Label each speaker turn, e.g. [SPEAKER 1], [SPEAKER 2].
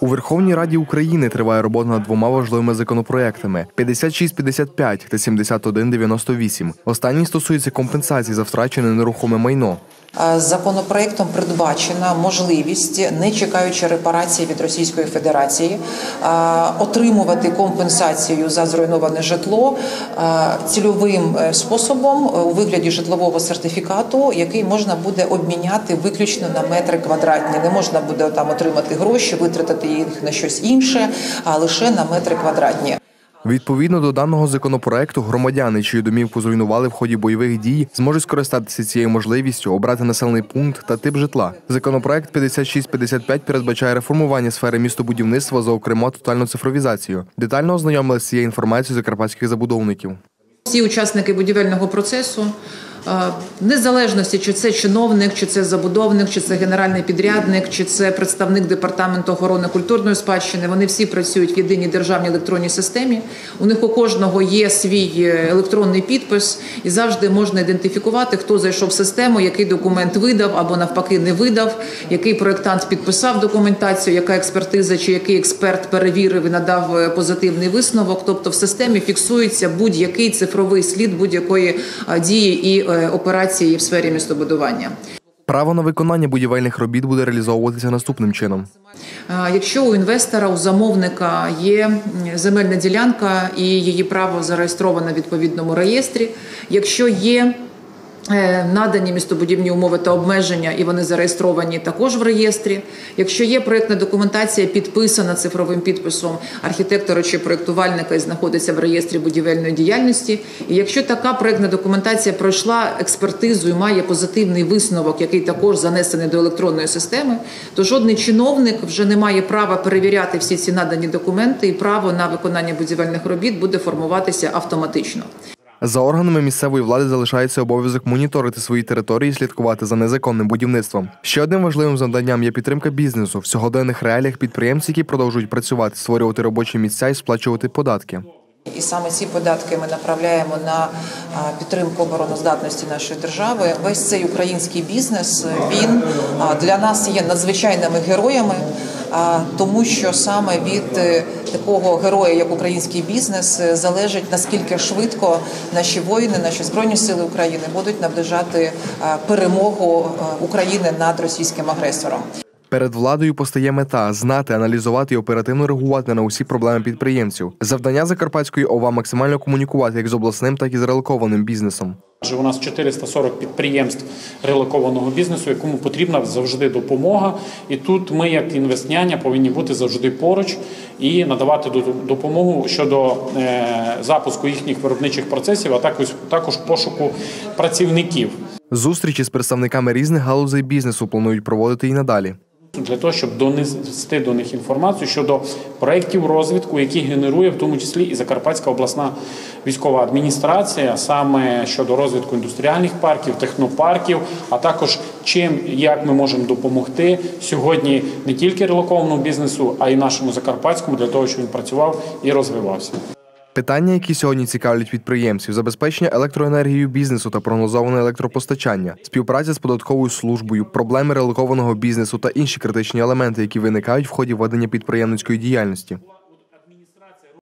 [SPEAKER 1] У Верховній Раді України триває робота над двома важливими законопроектами: 5655 та 7198. Останній стосується компенсації за втрачене нерухоме майно.
[SPEAKER 2] Е, Законопроектом передбачена можливість, не чекаючи репарації від Російської Федерації, е, отримувати компенсацію за зруйноване житло е, цільовим способом у вигляді житлового сертифікату, який можна буде обміняти виключно на метри квадратні. Не можна буде там отримати гроші, витратити їх на щось інше, а лише на метри квадратні.
[SPEAKER 1] Відповідно до даного законопроекту, громадяни, чию домівку зруйнували в ході бойових дій, зможуть скористатися цією можливістю, обрати населений пункт та тип житла. Законопроект 5655 передбачає реформування сфери містобудівництва, зокрема тотальну цифровізацію. Детально ознайомилися з цією інформацією закарпатських забудовників.
[SPEAKER 2] Всі учасники будівельного процесу, незалежності, чи це чиновник, чи це забудовник, чи це генеральний підрядник, чи це представник департаменту охорони культурної спадщини, вони всі працюють в єдиній державній електронній системі. У них у кожного є свій е, електронний підпис, і завжди можна ідентифікувати, хто зайшов в систему, який документ видав або навпаки не видав, який проєктант підписав документацію, яка експертиза чи який експерт перевірив і надав е, позитивний висновок. Тобто в системі фіксується будь-який цифровий слід будь-якої е, дії і е, операції в сфері містобудування.
[SPEAKER 1] Право на виконання будівельних робіт буде реалізовуватися наступним чином.
[SPEAKER 2] Е, Якщо у інвестора, у замовника є земельна ділянка і її право зареєстровано в відповідному реєстрі, якщо є е, надані містобудівні умови та обмеження, і вони зареєстровані також в реєстрі. Якщо є проєктна документація, підписана цифровим підписом архітектора чи проєктувальника і знаходиться в реєстрі будівельної діяльності, і якщо така проєктна документація пройшла експертизу і має позитивний висновок, який також занесений до електронної системи, то жодний чиновник вже не має права перевіряти всі ці надані документи, і право на виконання будівельних робіт буде формуватися автоматично.
[SPEAKER 1] За органами місцевої влади залишається обов'язок моніторити свої території і слідкувати за незаконним будівництвом. Ще одним важливим завданням є підтримка бізнесу в сьогоденних реаліях підприємців, які продовжують працювати, створювати робочі місця і сплачувати податки.
[SPEAKER 2] І саме ці податки ми направляємо на підтримку обороноздатності нашої держави. Весь цей український бізнес він для нас є надзвичайними героями, тому що саме від е, такого героя, як український бізнес, е, залежить наскільки швидко наші воїни, наші збройні сили України будуть наближати перемогу України над російським агресором.
[SPEAKER 1] Перед владою постає мета знати, аналізувати і оперативно реагувати на усі проблеми підприємців. Завдання Закарпатської ОВА максимально комунікувати як з обласним, так і з релокованим бізнесом.
[SPEAKER 3] У нас 440 підприємств релокованого бізнесу, якому потрібна завжди допомога. І тут ми, як інвестняня, повинні бути завжди поруч і надавати до- допомогу щодо е, запуску їхніх виробничих процесів, а також також пошуку працівників.
[SPEAKER 1] Зустрічі з представниками різних галузей бізнесу планують проводити і надалі.
[SPEAKER 3] Для того щоб донести до них інформацію щодо проєктів розвитку, які генерує в тому числі і Закарпатська обласна військова адміністрація, саме щодо розвитку індустріальних парків, технопарків, а також чим як ми можемо допомогти сьогодні не тільки релокованому бізнесу, а й нашому закарпатському для того, щоб він працював і розвивався.
[SPEAKER 1] Питання, які сьогодні цікавлять підприємців, забезпечення електроенергією бізнесу та прогнозоване електропостачання, співпраця з податковою службою, проблеми релокованого бізнесу та інші критичні елементи, які виникають в ході ведення підприємницької діяльності.